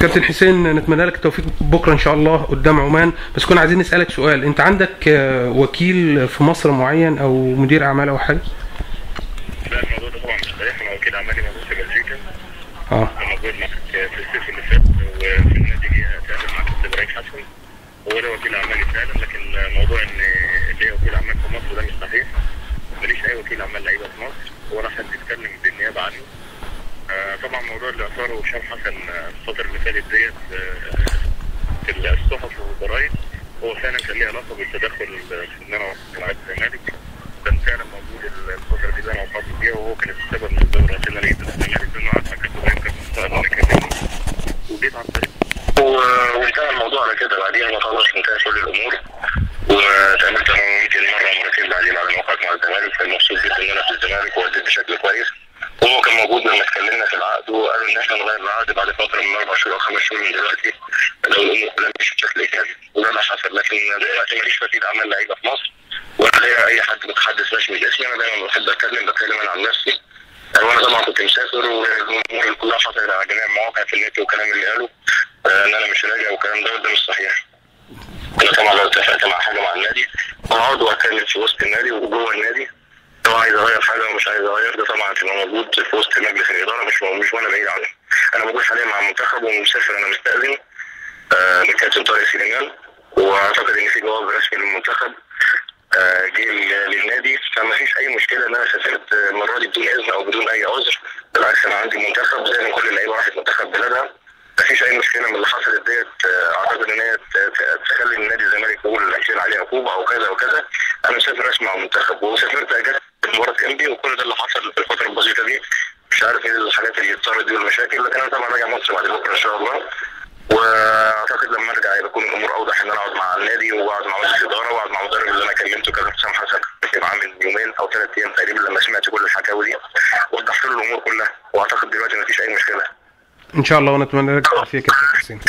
كابتن حسين نتمنى لك التوفيق بكرة إن شاء الله قدام عمان. بس كنا عايزين نسألك سؤال. أنت عندك آه، وكيل في مصر معين أو مدير أعمال أو حاجة؟ لا الموضوع ده طبعا مش صحيح. أنا وكيل أعمالي موجود في بلجيكا. آه. أنا موجود معاك في الصيف اللي فات وفي النادي جه اتقابل مع كابتن إبراهيم حسن. هو ده وكيل أعمالي فعلا لكن موضوع إن ليا وكيل أعمال في مصر ده مش صحيح. ماليش أي وكيل أعمال لعيبة في مصر. ولا حد يتكلم طبعا موضوع اللي اثاره هشام حسن الفترة اللي فاتت ديت آه، في الصحف والجرايد. هو فعلا كان ليه علاقة بالتدخل في ان أنا مع الزمالك وكان فعلا موجود الفترة دي اللي أنا وقفت فيها وهو كان السبب من الرئيسي اللي أنا جيت الزمالك لأنه قعد كابتن إبراهيم كان مستقبل يكلمني وجيت عن طريق و- وانتهى الموضوع على كده. بعديها ما خلاص انتهت كل الأمور. واتقابلت أنا يمكن مره مرتين بعدين بعد ما وقعت مع الزمالك. كان مبسوط جدا إن أنا في الزمالك واديت بشكل كويس. وهو كان موجود لما اتكلمنا في العقد وقالوا إن إحنا نغير العقد بعد فترة من أربع شهور أو خمس شهور من دلوقتي. لو الأمور كلها مش بشكل إيجابي وده اللي حصل. لكن دلوقتي ماليش وكيل اعمال لعيبة في مصر ولا ليا أي حد متحدث رسمي باسمي أنا دايما بحب أتكلم بتكلم أنا عن نفسي. وأنا طبعا كنت مسافر والأمور كلها حصلت على جميع المواقع في النت والكلام اللي قاله. آه، إن أنا مش راجع والكلام ده ده مش صحيح. أنا طبعا لو اتفقت مع حاجة مع النادي أقعد وأتكلم في وسط النادي وجوه النادي. لو عايز اغير حاجة ومش عايز اغير ده طبعا هتبقى موجود في وسط مجلس الإدارة مش مش وأنا بعيد عنه. أنا موجود حاليا مع المنتخب ومسافر أنا مستأذن آه، من كابتن طارق سليمان وأعتقد إن في جواب رسمي للمنتخب آه، جه للنادي فما فيش أي مشكلة إن أنا سافرت المرة دي بدون إذن أو بدون أي عذر. بالعكس أنا عندي منتخب زي ما كل اللعيبة راحت منتخب بلادها ما فيش أي مشكلة من اللي حصلت ديت آه، أعتقد إن هي تخلي النادي الزمالك يقول هيشيل عليه عقوبة أو كذا وكذا. أنا مسافر رسمي مع المنتخب وسافرت اجازه مباراه انبي وكل ده اللي حصل في الفترة البسيطه دي مش عارف إيه الحاجات اللي اتصارت دي والمشاكل لكن أنا طبعا راجع مصر بعد بكرة إن شاء الله. وأعتقد لما أرجع يكون الأمور أوضح إن أنا أقعد مع النادي وأقعد مع مجلس الإدارة وأقعد مع المدرب اللي أنا كلمته كابتن حسام حسن كان معاه من يومين أو ثلاث أيام تقريبا لما سمعت كل الحكاوي دي وضحت له الأمور كلها. وأعتقد دلوقتي ما فيش أي مشكلة. إن شاء الله ونتمنى لك التوفيق يا كابتن حسين.